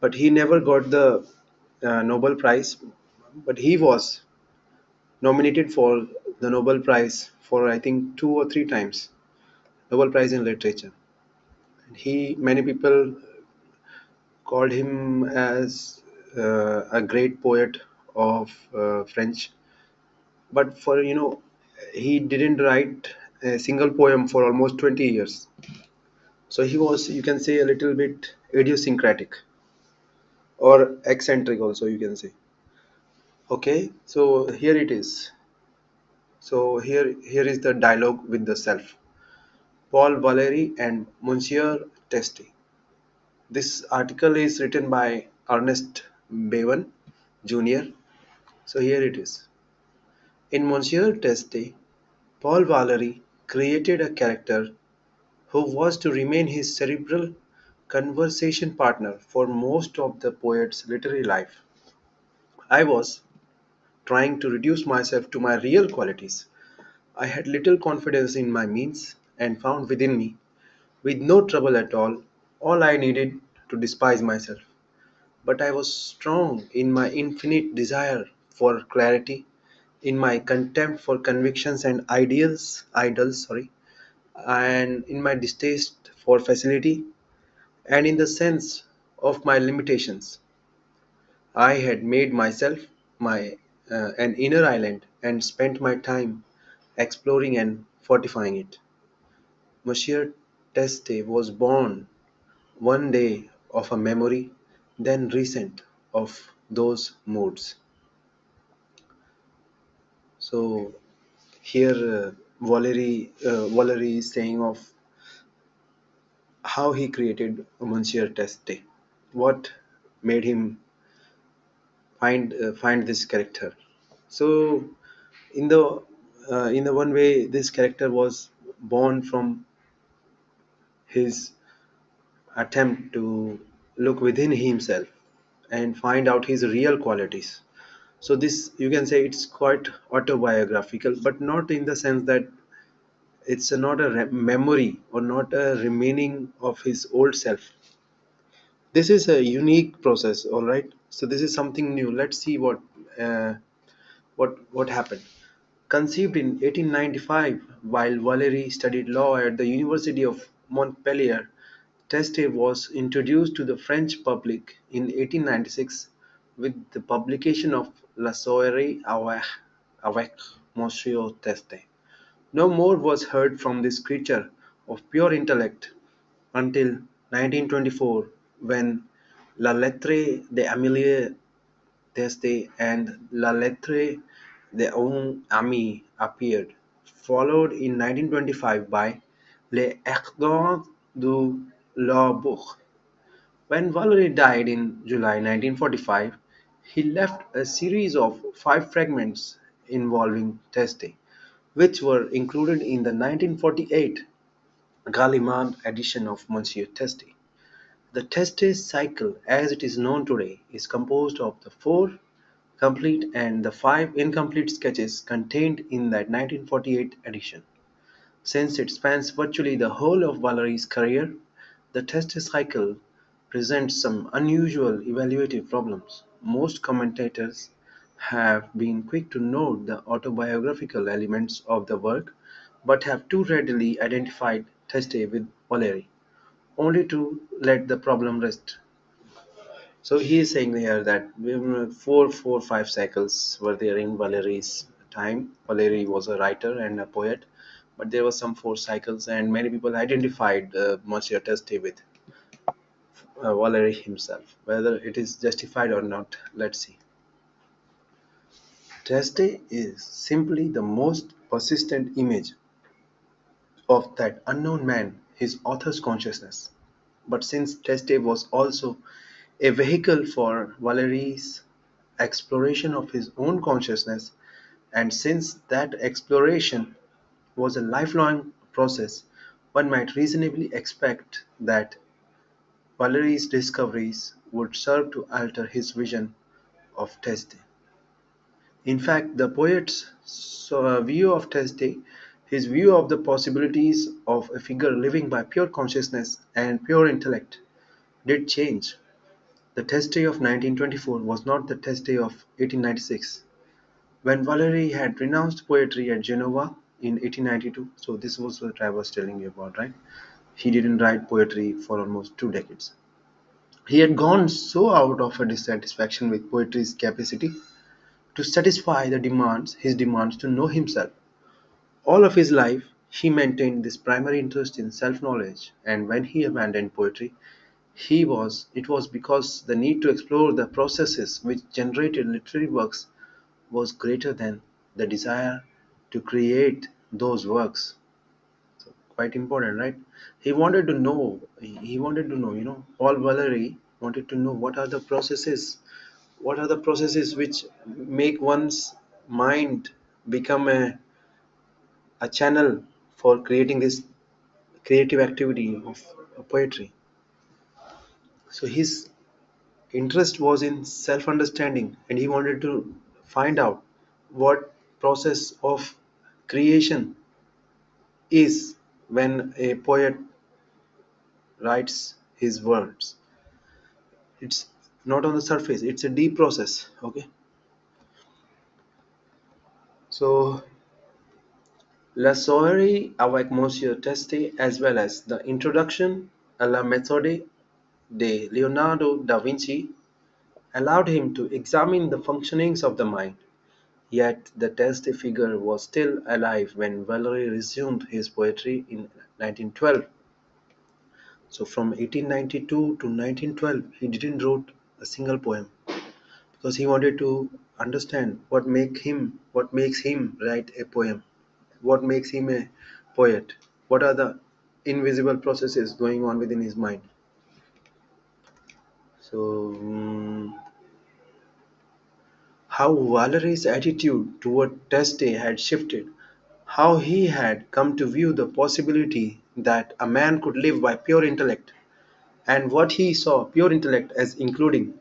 but he never got the uh, Nobel Prize. But he was nominated for the Nobel Prize for I think two or three times, Nobel Prize in Literature. And he, many people called him as uh, a great poet of uh, French. But for you know, he didn't write a single poem for almost 20 years. So he was, you can say, a little bit idiosyncratic or eccentric, also, you can say. Okay, so here it is. So here, here is the dialogue with the self. Paul Valéry and Monsieur Teste. This article is written by Ernest Bevan Jr. So here it is. In Monsieur Teste, Paul Valéry created a character who was to remain his cerebral conversation partner for most of the poet's literary life. I was trying to reduce myself to my real qualities. I had little confidence in my means and found within me, with no trouble at all, all I needed to despise myself. But I was strong in my infinite desire for clarity, in my contempt for convictions and ideals, idols, sorry, and in my distaste for facility, and in the sense of my limitations. I had made myself my uh, an inner island and spent my time exploring and fortifying it. Monsieur Teste was born one day of a memory, then recent of those moods. So here uh, Valery, uh, Valery is saying of how he created Monsieur Teste, what made him find uh, find this character. So in the uh, in the one way, this character was born from his attempt to look within himself and find out his real qualities. So this you can say it's quite autobiographical, but not in the sense that it's a, not a re- memory or not a remaining of his old self. This is a unique process, all right. So this is something new. Let's see what uh, what what happened. Conceived in 1895 while Valery studied law at the University of Montpellier, Teste was introduced to the French public in 1896 with the publication of La Soirée avec, avec Monsieur Teste. No more was heard from this creature of pure intellect until 1924 when La Lettre d'Amélie Teste and La Lettre d'un Ami appeared, followed in 1925 by Les Ardeurs du Laubourg. When Valery died in July 1945, he left a series of five fragments involving Teste, which were included in the 1948 Gallimard edition of Monsieur Teste. The Teste cycle, as it is known today, is composed of the four complete and the five incomplete sketches contained in that 1948 edition. Since it spans virtually the whole of Valery's career, the Teste cycle presents some unusual evaluative problems. Most commentators have been quick to note the autobiographical elements of the work, but have too readily identified Teste with Valery, only to let the problem rest. So he is saying here that four, four, five cycles were there in Valery's time. Valery was a writer and a poet, but there were some four cycles, and many people identified uh, Monsieur Teste with uh, himself. Whether it is justified or not, let's see. Teste is simply the most persistent image of that unknown man, his author's consciousness. But since Teste was also a vehicle for Valery's exploration of his own consciousness, and since that exploration was a lifelong process, one might reasonably expect that Valery's discoveries would serve to alter his vision of Teste. In fact, the poet's uh, view of Teste, his view of the possibilities of a figure living by pure consciousness and pure intellect, did change. The Teste of 1924 was not the Teste of 1896, when Valery had renounced poetry at Genova in 1892. So this was what I was telling you about, right? He didn't write poetry for almost two decades. He had gone so out of a dissatisfaction with poetry's capacity to satisfy the demands, his demands to know himself. All of his life, he maintained this primary interest in self-knowledge, and when he abandoned poetry, he was it was because the need to explore the processes which generated literary works was greater than the desire to create those works. So quite important, right? He wanted to know. He wanted to know. You know, Paul Valery wanted to know what are the processes, what are the processes which make one's mind become a a channel for creating this creative activity of poetry. So his interest was in self-understanding and he wanted to find out what process of creation is when a poet writes his words it's not on the surface it's a deep process okay so La Soirée avec Monsieur Teste as well as the introduction à la méthode de Leonardo da Vinci allowed him to examine the functionings of the mind. Yet the Teste figure was still alive when Valery resumed his poetry in 1912. So from 1892 to 1912, he didn't wrote a single poem. Because he wanted to understand what make him what makes him write a poem what makes him a poet what are the invisible processes going on within his mind. So mm, how Valery's attitude toward Teste had shifted how he had come to view the possibility that a man could live by pure intellect and what he saw pure intellect as including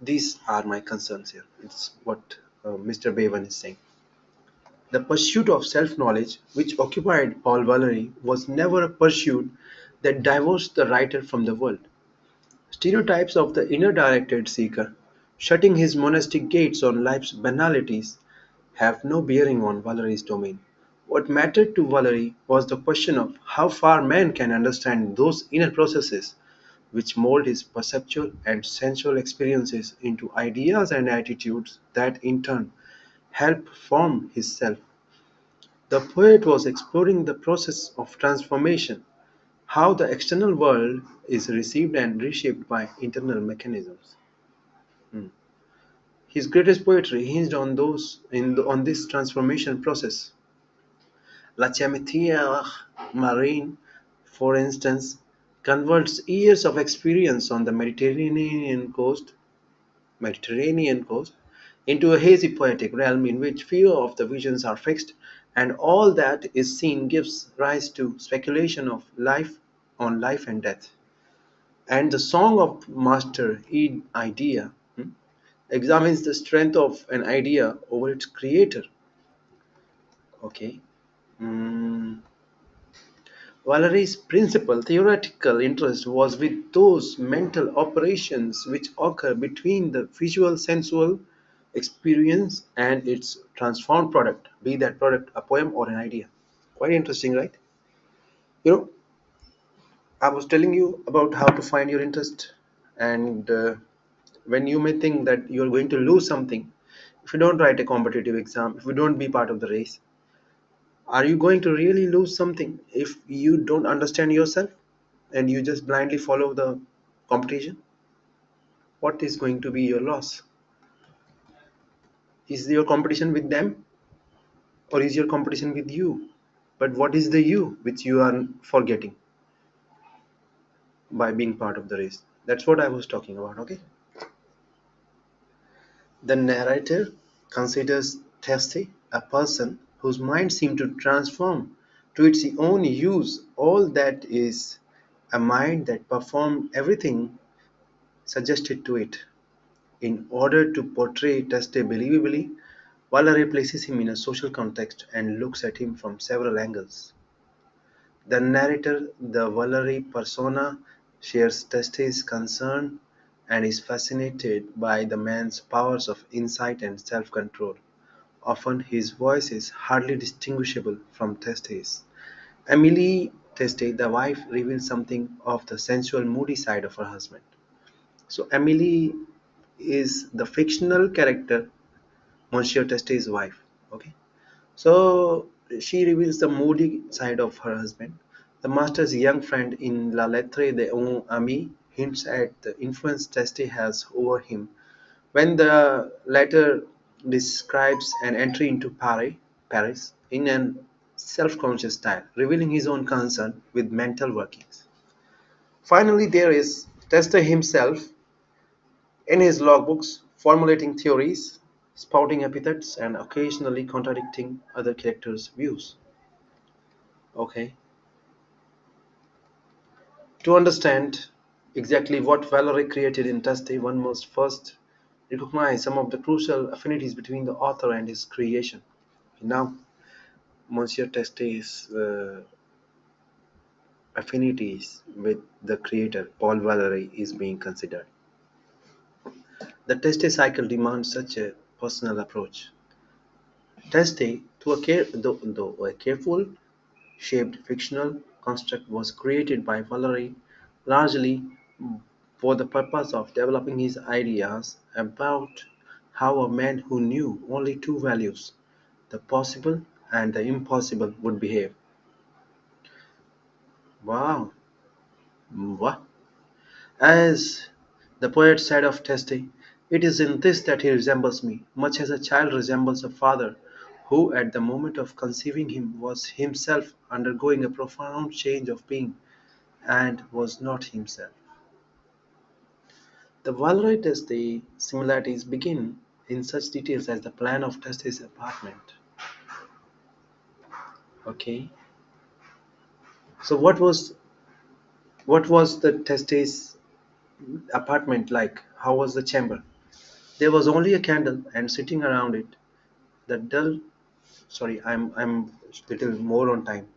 these are my concerns here it's what uh, mr Bevan is saying the pursuit of self-knowledge which occupied Paul Valery was never a pursuit that divorced the writer from the world. Stereotypes of the inner-directed seeker, shutting his monastic gates on life's banalities, have no bearing on Valery's domain. What mattered to Valery was the question of how far man can understand those inner processes which mold his perceptual and sensual experiences into ideas and attitudes that in turn help form his self. The poet was exploring the process of transformation, how the external world is received and reshaped by internal mechanisms. Hmm. His greatest poetry hinged on those in the, on this transformation process. La Cimetière Marine, for instance, converts years of experience on the Mediterranean coast Mediterranean coast into a hazy poetic realm in which few of the visions are fixed and all that is seen gives rise to speculation of life on life and death. And the song of master idea hmm, examines the strength of an idea over its creator. Okay. Mm. Valery's principal theoretical interest was with those mental operations which occur between the visual sensual experience and its transformed product, be that product a poem or an idea. Quite interesting, right? You know, I was telling you about how to find your interest, and uh, when you may think that you're going to lose something, if you don't write a competitive exam, if you don't be part of the race, are you going to really lose something if you don't understand yourself and you just blindly follow the competition? What is going to be your loss? is your competition with them or is your competition with you but what is the you which you are forgetting by being part of the race that's what i was talking about okay the narrator considers Teste a person whose mind seemed to transform to its own use all that is a mind that performed everything suggested to it in order to portray Teste believably, Valery places him in a social context and looks at him from several angles. The narrator, the Valery persona, shares Teste's concern and is fascinated by the man's powers of insight and self-control. Often his voice is hardly distinguishable from Teste's. Emily Teste, the wife, reveals something of the sensual, moody side of her husband. So Emily is the fictional character Monsieur Teste's wife. Okay, so she reveals the moody side of her husband. The master's young friend in La Lettre de un Ami hints at the influence Teste has over him when the latter describes an entry into Paris, Paris in an self-conscious style, revealing his own concern with mental workings. Finally, there is Teste himself in his logbooks, formulating theories, spouting epithets, and occasionally contradicting other characters' views. Okay, to understand exactly what Valery created in Teste, one must first recognize some of the crucial affinities between the author and his creation. Now, Monsieur Teste's uh, affinities with the creator, Paul Valery, is being considered. The Teste cycle demands such a personal approach. Teste, though a, care, though, though a careful shaped fictional construct, was created by Valery largely for the purpose of developing his ideas about how a man who knew only two values, the possible and the impossible, would behave. Wow! Wow! As the poet said of Teste, it is in this that he resembles me, much as a child resembles a father who, at the moment of conceiving him, was himself undergoing a profound change of being and was not himself. The Valeroy the similarities begin in such details as the plan of Teste's apartment. Okay, so what was what was the Teste's apartment like? How was the chamber? There was only a candle, and sitting around it, the dull. Sorry, I'm I'm little more on time.